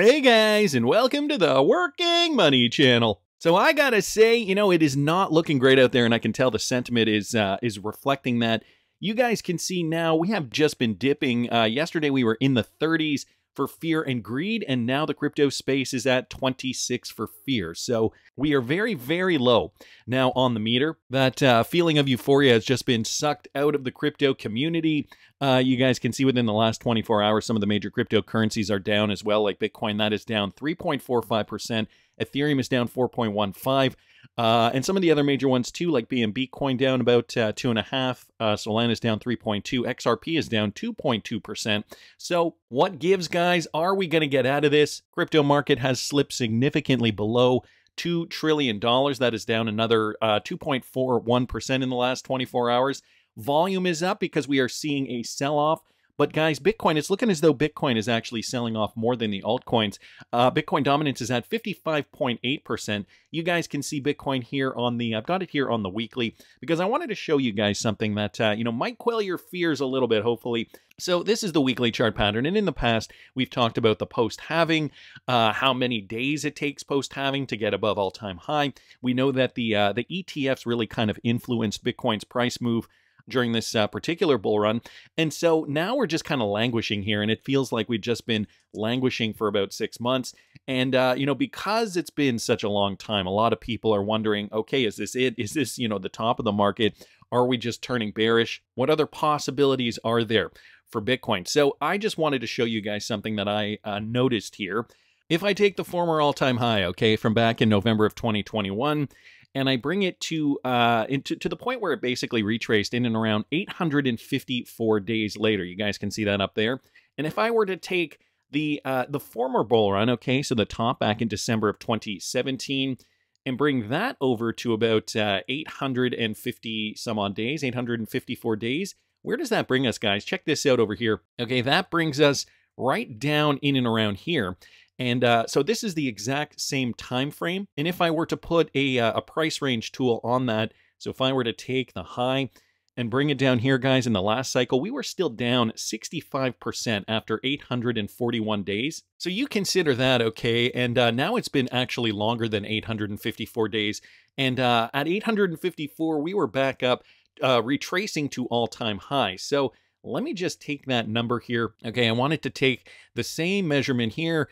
Hey guys, and welcome to the Working Money Channel. So I gotta say, you know, it is not looking great out there, and I can tell the sentiment is uh, is reflecting that. You guys can see now we have just been dipping. Uh, yesterday we were in the 30s for fear and greed, and now the crypto space is at 26 for fear. So we are very, very low now on the meter. That uh, feeling of euphoria has just been sucked out of the crypto community. Uh, you guys can see within the last 24 hours, some of the major cryptocurrencies are down as well, like Bitcoin, that is down 3.45%. Ethereum is down 4.15. Uh, and some of the other major ones too, like BNB coin down about uh, two and a half, uh, Solana is down 3.2, XRP is down 2.2%. So what gives, guys? Are we going to get out of this? Crypto market has slipped significantly below $2 trillion. That is down another 2.41% uh, in the last 24 hours. Volume is up because we are seeing a sell-off but guys, Bitcoin, it's looking as though Bitcoin is actually selling off more than the altcoins. Uh, Bitcoin dominance is at 55.8%. You guys can see Bitcoin here on the, I've got it here on the weekly because I wanted to show you guys something that, uh, you know, might quell your fears a little bit, hopefully. So this is the weekly chart pattern. And in the past, we've talked about the post-halving, uh, how many days it takes post-halving to get above all-time high. We know that the, uh, the ETFs really kind of influenced Bitcoin's price move during this uh, particular bull run. And so now we're just kind of languishing here, and it feels like we've just been languishing for about six months. And, uh, you know, because it's been such a long time, a lot of people are wondering okay, is this it? Is this, you know, the top of the market? Are we just turning bearish? What other possibilities are there for Bitcoin? So I just wanted to show you guys something that I uh, noticed here. If I take the former all-time high, okay, from back in November of 2021, and I bring it to uh, into, to the point where it basically retraced in and around 854 days later. You guys can see that up there. And if I were to take the uh, the former bull run, okay, so the top back in December of 2017, and bring that over to about uh, 850 some odd days, 854 days. Where does that bring us, guys? Check this out over here. Okay, that brings us right down in and around here. And uh, so this is the exact same time frame. And if I were to put a, uh, a price range tool on that, so if I were to take the high and bring it down here, guys, in the last cycle, we were still down 65% after 841 days. So you consider that, okay? And uh, now it's been actually longer than 854 days. And uh, at 854, we were back up, uh, retracing to all-time high. So let me just take that number here. Okay, I wanted to take the same measurement here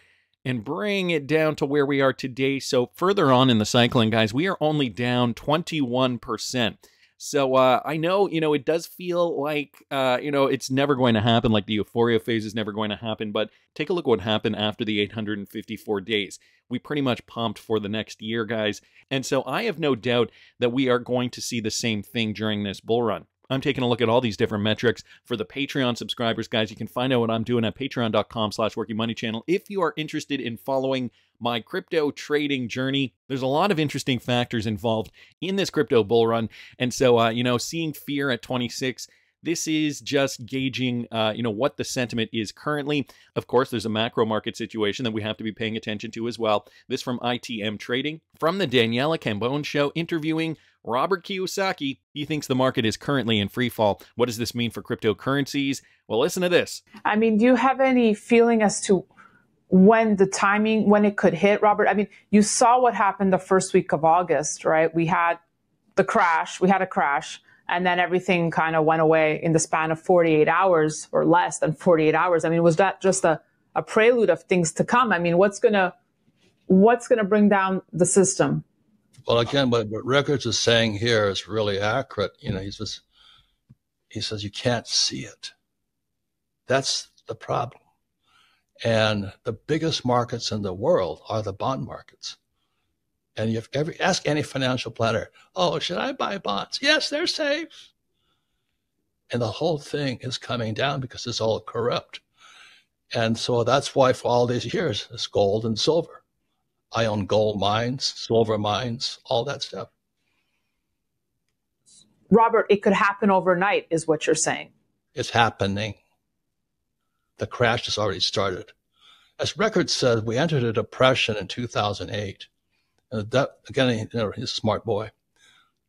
and bring it down to where we are today. So further on in the cycling, guys, we are only down 21%. So uh, I know, you know, it does feel like, uh, you know, it's never going to happen, like the euphoria phase is never going to happen, but take a look what happened after the 854 days. We pretty much pumped for the next year, guys. And so I have no doubt that we are going to see the same thing during this bull run. I'm taking a look at all these different metrics for the Patreon subscribers, guys. You can find out what I'm doing at patreon.com slash working money channel. If you are interested in following my crypto trading journey, there's a lot of interesting factors involved in this crypto bull run. And so, uh, you know, seeing fear at 26 this is just gauging, uh, you know, what the sentiment is currently. Of course, there's a macro market situation that we have to be paying attention to as well. This from ITM Trading. From the Daniela Cambone Show, interviewing Robert Kiyosaki. He thinks the market is currently in free fall. What does this mean for cryptocurrencies? Well, listen to this. I mean, do you have any feeling as to when the timing, when it could hit, Robert? I mean, you saw what happened the first week of August, right? We had the crash, we had a crash and then everything kind of went away in the span of 48 hours or less than 48 hours. I mean, was that just a, a prelude of things to come? I mean, what's gonna what's gonna bring down the system? Well, again, what, what Rickards is saying here is really accurate. You know, he's just he says you can't see it. That's the problem. And the biggest markets in the world are the bond markets. And you every ask any financial planner, oh, should I buy bonds? Yes, they're safe. And the whole thing is coming down because it's all corrupt. And so that's why for all these years it's gold and silver. I own gold mines, silver mines, all that stuff. Robert, it could happen overnight, is what you're saying. It's happening. The crash has already started. As Record says, we entered a depression in 2008 and uh, again, you know, he's a smart boy.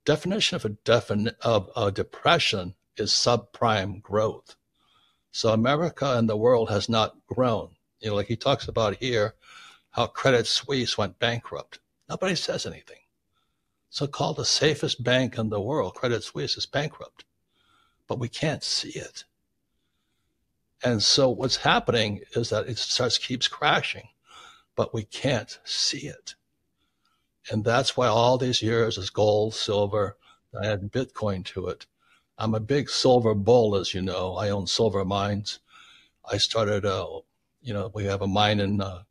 Definition of a defin- of a depression is subprime growth. So America and the world has not grown. You know, like he talks about here, how Credit Suisse went bankrupt. Nobody says anything. So called the safest bank in the world, Credit Suisse, is bankrupt. But we can't see it. And so what's happening is that it starts keeps crashing, but we can't see it. And that's why all these years is gold, silver, I add Bitcoin to it. I'm a big silver bull, as you know. I own silver mines. I started, uh, you know, we have a mine in uh,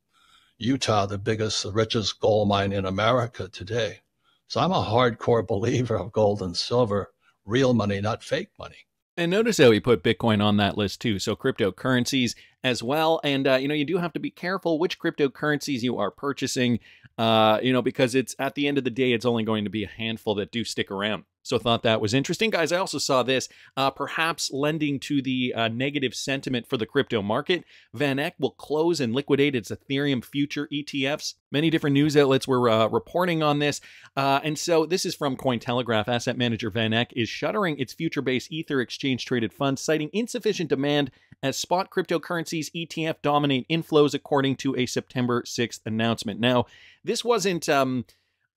Utah, the biggest, the richest gold mine in America today. So I'm a hardcore believer of gold and silver, real money, not fake money. And notice how he put Bitcoin on that list too. So cryptocurrencies as well. And, uh, you know, you do have to be careful which cryptocurrencies you are purchasing, uh, you know, because it's at the end of the day, it's only going to be a handful that do stick around. So thought that was interesting. Guys, I also saw this, uh, perhaps lending to the uh, negative sentiment for the crypto market. Van Eck will close and liquidate its Ethereum future ETFs. Many different news outlets were uh, reporting on this. Uh, and so this is from Cointelegraph. Asset manager Van Eck is shuttering its future-based Ether exchange-traded fund, citing insufficient demand as spot cryptocurrencies ETF dominate inflows, according to a September 6th announcement. Now, this wasn't... Um,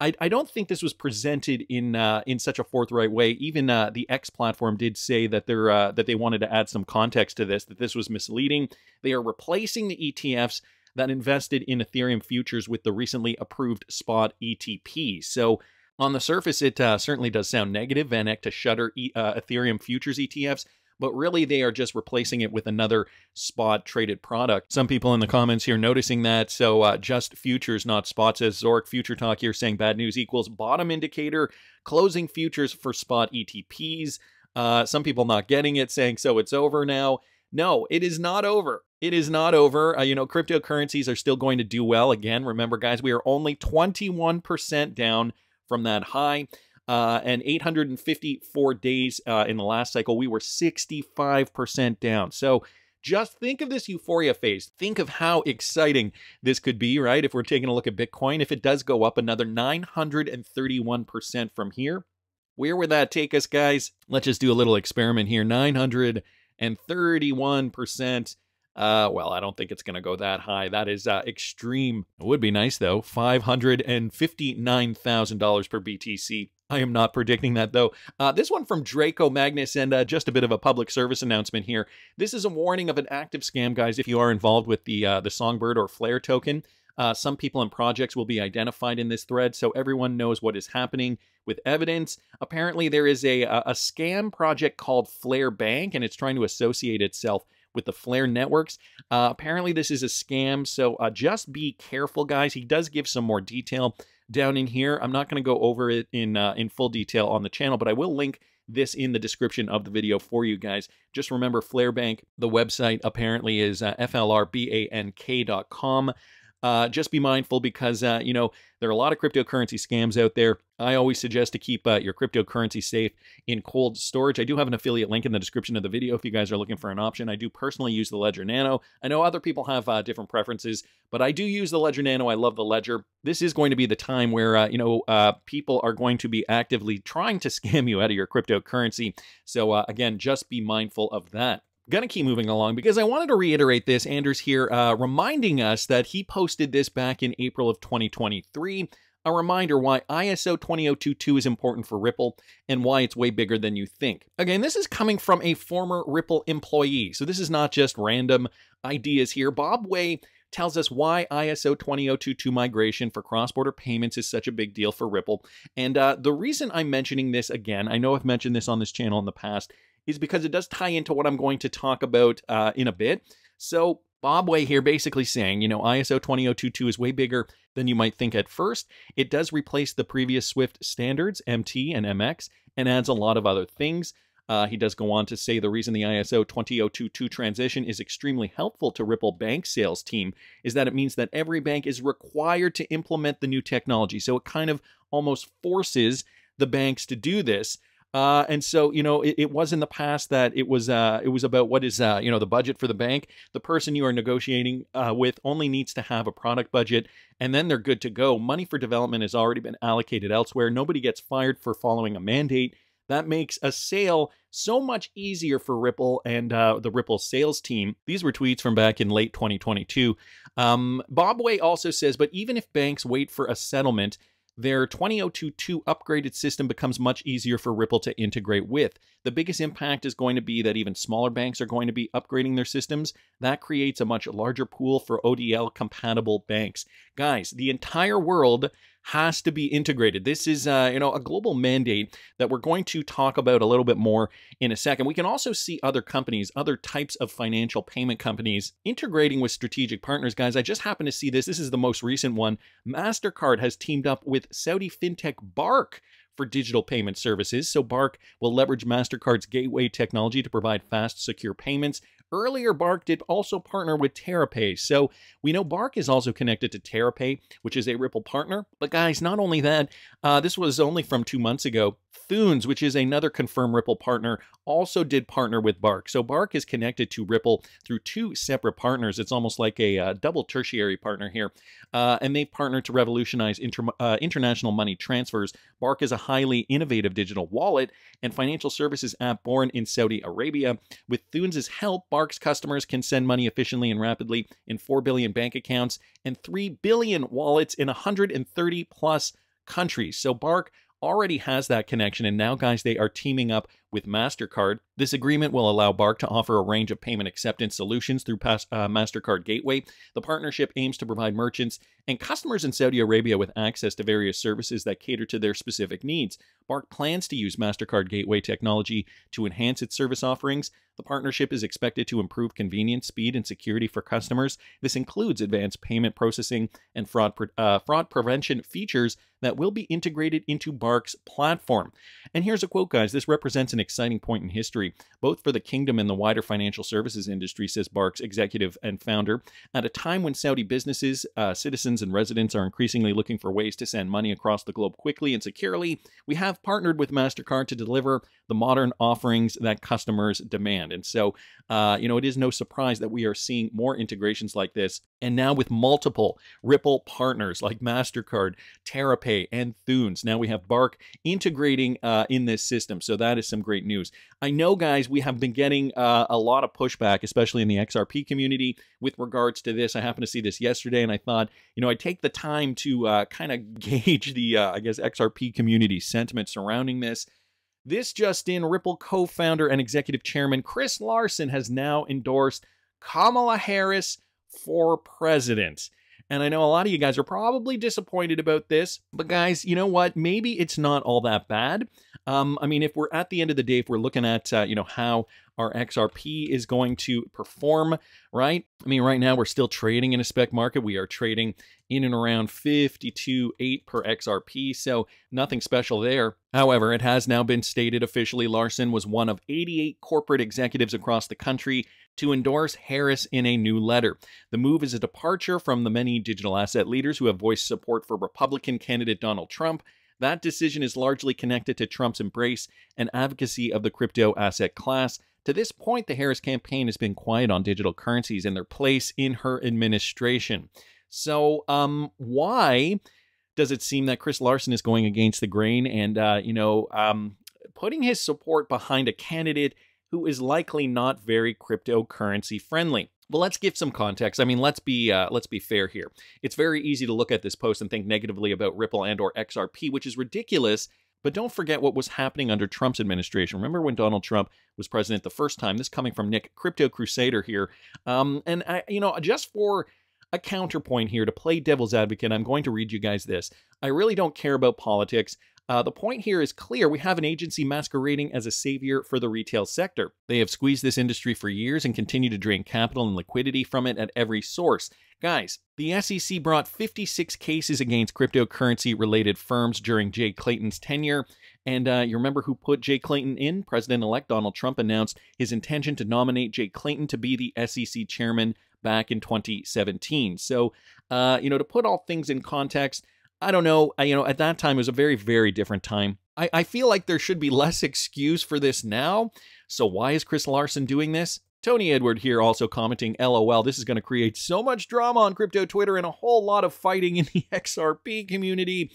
I, I don't think this was presented in uh, in such a forthright way. Even uh, the X platform did say that they're uh, that they wanted to add some context to this, that this was misleading. They are replacing the ETFs that invested in Ethereum futures with the recently approved spot ETP. So on the surface, it uh, certainly does sound negative, Eck to shutter e uh, Ethereum futures ETFs but really they are just replacing it with another spot traded product. Some people in the comments here noticing that. So uh, just futures, not spots, as Zork Future Talk here saying bad news equals bottom indicator, closing futures for spot ETPs. Uh, some people not getting it, saying so it's over now. No, it is not over. It is not over. Uh, you know, cryptocurrencies are still going to do well. Again, remember, guys, we are only 21% down from that high. Uh, and 854 days uh, in the last cycle, we were 65% down. So just think of this euphoria phase. Think of how exciting this could be, right? If we're taking a look at Bitcoin, if it does go up another 931% from here, where would that take us, guys? Let's just do a little experiment here. 931%. Uh, well, I don't think it's going to go that high. That is uh, extreme. It would be nice, though. $559,000 per BTC. I am not predicting that though. Uh, this one from Draco Magnus, and uh, just a bit of a public service announcement here. This is a warning of an active scam, guys. If you are involved with the uh, the Songbird or Flare token, uh, some people and projects will be identified in this thread, so everyone knows what is happening with evidence. Apparently, there is a a scam project called Flare Bank, and it's trying to associate itself with the Flare networks. Uh, apparently, this is a scam, so uh, just be careful, guys. He does give some more detail down in here. I'm not going to go over it in uh, in full detail on the channel, but I will link this in the description of the video for you guys. Just remember Flarebank, the website apparently is uh, flrbank.com. Uh, just be mindful because, uh, you know, there are a lot of cryptocurrency scams out there. I always suggest to keep uh, your cryptocurrency safe in cold storage. I do have an affiliate link in the description of the video if you guys are looking for an option. I do personally use the Ledger Nano. I know other people have uh, different preferences, but I do use the Ledger Nano. I love the Ledger. This is going to be the time where, uh, you know, uh, people are going to be actively trying to scam you out of your cryptocurrency. So, again, just be mindful of that. Gonna keep moving along because I wanted to reiterate this. Anders here uh, reminding us that he posted this back in April of 2023. A reminder why ISO 20022 is important for Ripple and why it's way bigger than you think. Again, this is coming from a former Ripple employee, so this is not just random ideas here. Bob Way tells us why ISO 20022 migration for cross-border payments is such a big deal for Ripple. And uh, the reason I'm mentioning this again, I know I've mentioned this on this channel in the past, is because it does tie into what I'm going to talk about uh, in a bit. So Bob Way here basically saying, you know, ISO 20022 is way bigger than you might think at first. It does replace the previous Swift standards, MT and MX, and adds a lot of other things. Uh, he does go on to say the reason the ISO 20022 transition is extremely helpful to Ripple Bank sales team is that it means that every bank is required to implement the new technology. So it kind of almost forces the banks to do this. Uh, and so, you know, it, it, was in the past that it was uh, it was about what is uh, you know the budget for the bank. The person you are negotiating uh, with only needs to have a product budget, and then they're good to go. Money for development has already been allocated elsewhere. Nobody gets fired for following a mandate. That makes a sale so much easier for Ripple and uh, the Ripple sales team. These were tweets from back in late 2022. Um, Bob Way also says, but even if banks wait for a settlement, their 20022 upgraded system becomes much easier for Ripple to integrate with. The biggest impact is going to be that even smaller banks are going to be upgrading their systems. That creates a much larger pool for ODL compatible banks. Guys, the entire world has to be integrated. This is, uh, you know, a global mandate that we're going to talk about a little bit more in a second. We can also see other companies, other types of financial payment companies integrating with strategic partners. Guys, I just happened to see this. This is the most recent one. MasterCard has teamed up with Saudi fintech Barq for digital payment services. So Barq will leverage MasterCard's gateway technology to provide fast, secure payments Earlier, Barq did also partner with TerraPay. So we know Barq is also connected to TerraPay, which is a Ripple partner. But guys, not only that, uh, this was only from two months ago. Thunes, which is another confirmed Ripple partner, also did partner with Barq. So Barq is connected to Ripple through two separate partners. It's almost like a uh, double tertiary partner here. Uh, and they've partnered to revolutionize inter uh, international money transfers. Barq is a highly innovative digital wallet and financial services app born in Saudi Arabia. With Thunes' help, Barq's customers can send money efficiently and rapidly in 4 billion bank accounts and 3 billion wallets in 130 plus countries. So Barq already has that connection, and now, guys, they are teaming up with MasterCard. This agreement will allow Barq to offer a range of payment acceptance solutions through uh, MasterCard Gateway. The partnership aims to provide merchants and customers in Saudi Arabia with access to various services that cater to their specific needs. Barq plans to use MasterCard Gateway technology to enhance its service offerings. The partnership is expected to improve convenience, speed, and security for customers. This includes advanced payment processing and fraud, uh, fraud prevention features that will be integrated into Barq's platform. And here's a quote, guys. This represents an exciting point in history, both for the kingdom and the wider financial services industry, says Barq's executive and founder. At a time when Saudi businesses, uh, citizens, and residents are increasingly looking for ways to send money across the globe quickly and securely, we have partnered with MasterCard to deliver the modern offerings that customers demand. And so, uh, you know, it is no surprise that we are seeing more integrations like this. And now with multiple Ripple partners like MasterCard, TerraPay, and Thunes, now we have Barq integrating uh, in this system. So that is some great news. I know, guys, we have been getting uh, a lot of pushback, especially in the XRP community, with regards to this. I happened to see this yesterday, and I thought, you know, I'd take the time to uh, kind of gauge the, uh, I guess, XRP community sentiment surrounding this. This just in, Ripple co founder and executive chairman Chris Larsen has now endorsed Kamala Harris for president. And I know a lot of you guys are probably disappointed about this, but guys, you know what? Maybe it's not all that bad. Um, I mean, if we're at the end of the day, if we're looking at, uh, you know, how our XRP is going to perform, right? I mean, right now we're still trading in a spec market. We are trading in and around 52.8 per XRP, so nothing special there. However, it has now been stated officially Larsen was one of 88 corporate executives across the country to endorse Harris in a new letter. The move is a departure from the many digital asset leaders who have voiced support for Republican candidate Donald Trump that decision is largely connected to Trump's embrace and advocacy of the crypto asset class, to this point, the Harris campaign has been quiet on digital currencies and their place in her administration. So, um, why does it seem that Chris Larsen is going against the grain and, uh, you know, um, putting his support behind a candidate who is likely not very cryptocurrency friendly? Well, let's give some context. I mean, let's be uh, let's be fair here. It's very easy to look at this post and think negatively about Ripple and or XRP, which is ridiculous but don't forget what was happening under Trump's administration. Remember when Donald Trump was president the first time? This coming from Nick, Crypto Crusader here. Um, and, I, you know, just for a counterpoint here to play devil's advocate, I'm going to read you guys this. I really don't care about politics. Uh, the point here is clear. We have an agency masquerading as a savior for the retail sector. They have squeezed this industry for years and continue to drain capital and liquidity from it at every source. Guys, the SEC brought 56 cases against cryptocurrency related firms during Jay Clayton's tenure. And uh, you remember who put Jay Clayton in? President elect Donald Trump announced his intention to nominate Jay Clayton to be the SEC chairman back in 2017. So, uh, you know, to put all things in context, I don't know. You know, at that time, it was a very, very different time. I, I feel like there should be less excuse for this now. So why is Chris Larsen doing this? Tony Edward here also commenting, LOL, this is going to create so much drama on crypto Twitter and a whole lot of fighting in the XRP community.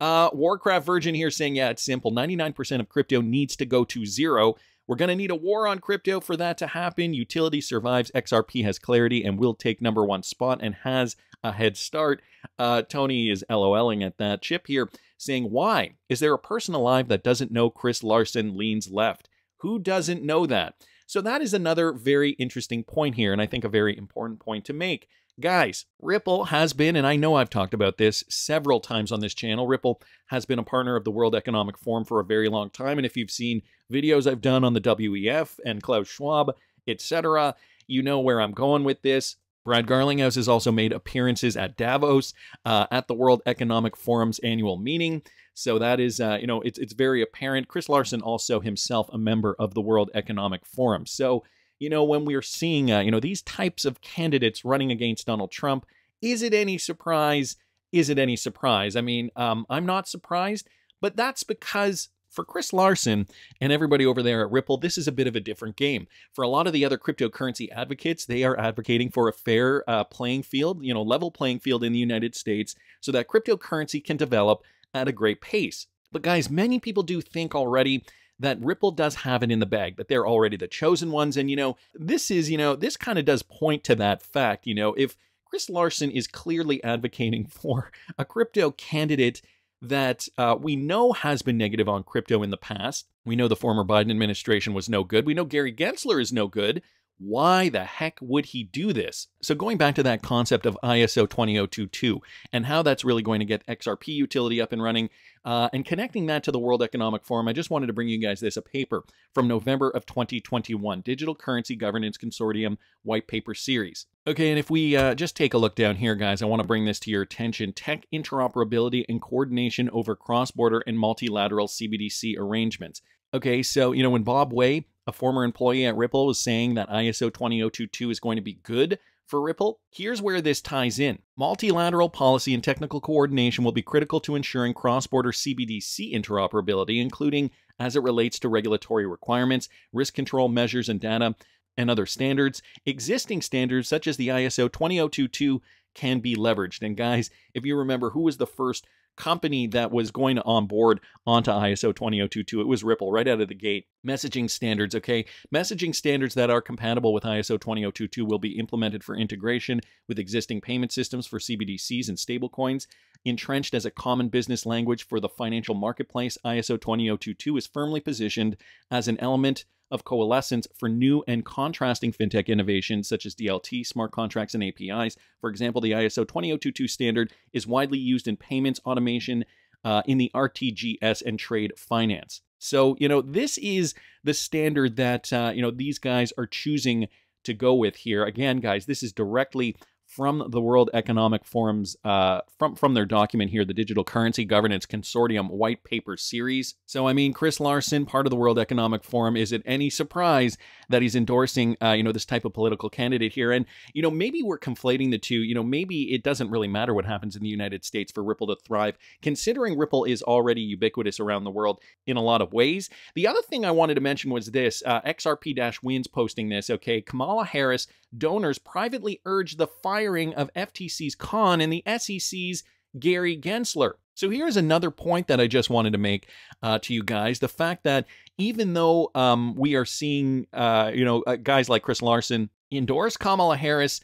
Uh, Warcraft Virgin here saying, yeah, it's simple. 99% of crypto needs to go to zero. We're going to need a war on crypto for that to happen. Utility survives. XRP has clarity and will take number one spot and has a head start. Uh, Tony is LOLing at that. Chip here saying, why? Is there a person alive that doesn't know Chris Larsen leans left? Who doesn't know that? So that is another very interesting point here, and I think a very important point to make. Guys, Ripple has been, and I know I've talked about this several times on this channel, Ripple has been a partner of the World Economic Forum for a very long time. And if you've seen videos I've done on the WEF and Klaus Schwab, etc., you know where I'm going with this. Brad Garlinghouse has also made appearances at Davos uh, at the World Economic Forum's annual meeting. So that is, uh, you know, it's, it's very apparent. Chris Larsen also himself a member of the World Economic Forum. So you know, when we're seeing, uh, you know, these types of candidates running against Donald Trump, is it any surprise? Is it any surprise? I mean, um, I'm not surprised, but that's because for Chris Larsen and everybody over there at Ripple, this is a bit of a different game. For a lot of the other cryptocurrency advocates, they are advocating for a fair uh, playing field, you know, level playing field in the United States so that cryptocurrency can develop at a great pace. But guys, many people do think already that Ripple does have it in the bag, that they're already the chosen ones. And, you know, this is, you know, this kind of does point to that fact. You know, if Chris Larsen is clearly advocating for a crypto candidate that uh, we know has been negative on crypto in the past. We know the former Biden administration was no good. We know Gary Gensler is no good. Why the heck would he do this? So going back to that concept of ISO 20022 and how that's really going to get XRP utility up and running, uh, and connecting that to the World Economic Forum, I just wanted to bring you guys this a paper from November of 2021, Digital Currency Governance Consortium White Paper Series. Okay, and if we uh, just take a look down here, guys, I want to bring this to your attention. Tech interoperability and coordination over cross-border and multilateral CBDC arrangements. Okay, so, you know, when Bob Way a former employee at Ripple was saying that ISO 20022 is going to be good for Ripple. Here's where this ties in. Multilateral policy and technical coordination will be critical to ensuring cross-border CBDC interoperability, including as it relates to regulatory requirements, risk control measures and data, and other standards. Existing standards such as the ISO 20022 can be leveraged. And guys, if you remember who was the first company that was going to onboard onto ISO 20022. It was Ripple right out of the gate. Messaging standards, okay? Messaging standards that are compatible with ISO 20022 will be implemented for integration with existing payment systems for CBDCs and stablecoins. Entrenched as a common business language for the financial marketplace, ISO 20022 is firmly positioned as an element of coalescence for new and contrasting fintech innovations such as DLT, smart contracts, and APIs. For example, the ISO 20022 standard is widely used in payments automation uh, in the RTGS and trade finance. So, you know, this is the standard that, uh, you know, these guys are choosing to go with here. Again, guys, this is directly from the World Economic Forum's uh, from from their document here, the Digital Currency Governance Consortium White Paper Series. So, I mean, Chris Larsen, part of the World Economic Forum, is it any surprise that he's endorsing, uh, you know, this type of political candidate here? And you know, maybe we're conflating the two. You know, maybe it doesn't really matter what happens in the United States for Ripple to thrive, considering Ripple is already ubiquitous around the world in a lot of ways. The other thing I wanted to mention was this: uh, XRP-Wins posting this. Okay, Kamala Harris donors privately urged the firing of FTC's Khan and the SEC's Gary Gensler. So here's another point that I just wanted to make uh, to you guys: the fact that even though um, we are seeing, uh, you know, uh, guys like Chris Larsen endorse Kamala Harris,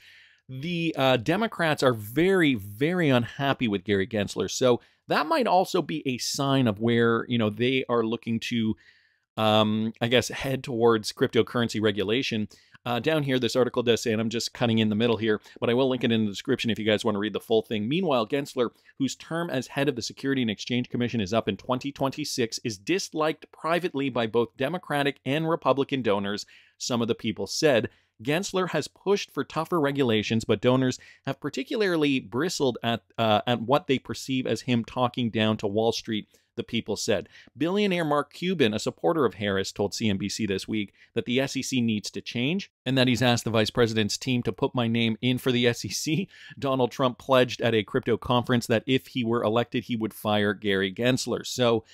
the uh, Democrats are very, very unhappy with Gary Gensler. So that might also be a sign of where you know they are looking to, um, I guess, head towards cryptocurrency regulation. Uh, down here, this article does say, and I'm just cutting in the middle here, but I will link it in the description if you guys want to read the full thing. Meanwhile, Gensler, whose term as head of the Security and Exchange Commission is up in 2026, is disliked privately by both Democratic and Republican donors, some of the people said. Gensler has pushed for tougher regulations, but donors have particularly bristled at uh, at what they perceive as him talking down to Wall Street the people said. Billionaire Mark Cuban, a supporter of Harris, told CNBC this week that the SEC needs to change and that he's asked the vice president's team to put my name in for the SEC. Donald Trump pledged at a crypto conference that if he were elected, he would fire Gary Gensler. So,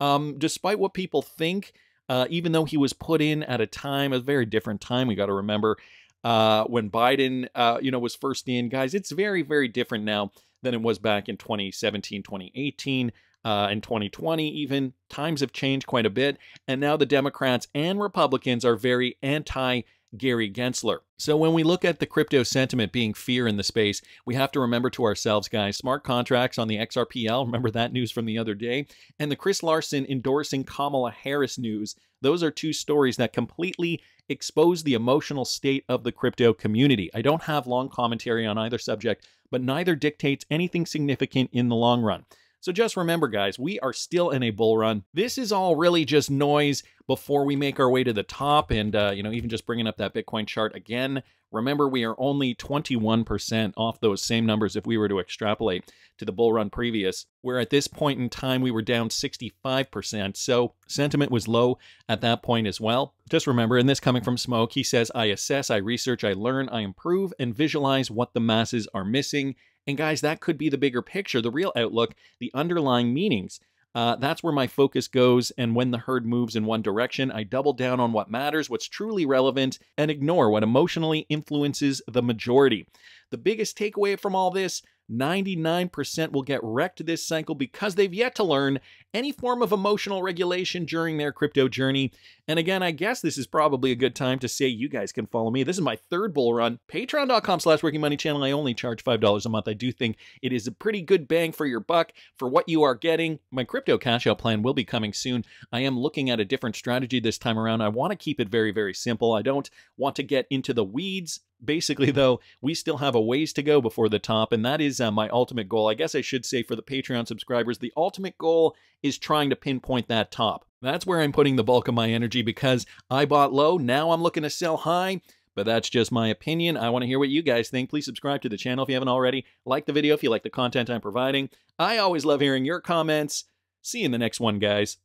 um, despite what people think, uh, even though he was put in at a time, a very different time. We got to remember uh, when Biden, uh, you know, was first in. Guys, it's very, very different now than it was back in 2017, 2018. Uh, in 2020, even times have changed quite a bit, and now the Democrats and Republicans are very anti Gary Gensler. So when we look at the crypto sentiment being fear in the space, we have to remember to ourselves, guys, smart contracts on the XRPL, remember that news from the other day, and the Chris Larsen endorsing Kamala Harris news. Those are two stories that completely expose the emotional state of the crypto community. I don't have long commentary on either subject, but neither dictates anything significant in the long run. So just remember, guys, we are still in a bull run. This is all really just noise before we make our way to the top. And, uh, you know, even just bringing up that Bitcoin chart again, remember we are only 21% off those same numbers if we were to extrapolate to the bull run previous, where at this point in time we were down 65%. So sentiment was low at that point as well. Just remember, and this coming from Smoke, he says, I assess, I research, I learn, I improve, and visualize what the masses are missing and guys, that could be the bigger picture, the real outlook, the underlying meanings. Uh, that's where my focus goes, and when the herd moves in one direction, I double down on what matters, what's truly relevant, and ignore what emotionally influences the majority. The biggest takeaway from all this 99% will get wrecked this cycle because they've yet to learn any form of emotional regulation during their crypto journey. And again, I guess this is probably a good time to say you guys can follow me. This is my third bull run. Patreon.com slash working money channel. I only charge $5 a month. I do think it is a pretty good bang for your buck for what you are getting. My crypto cash out plan will be coming soon. I am looking at a different strategy this time around. I want to keep it very, very simple. I don't want to get into the weeds basically, though, we still have a ways to go before the top, and that is uh, my ultimate goal. I guess I should say for the Patreon subscribers, the ultimate goal is trying to pinpoint that top. That's where I'm putting the bulk of my energy because I bought low, now I'm looking to sell high. But that's just my opinion. I want to hear what you guys think. Please subscribe to the channel if you haven't already. Like the video if you like the content I'm providing. I always love hearing your comments. See you in the next one, guys.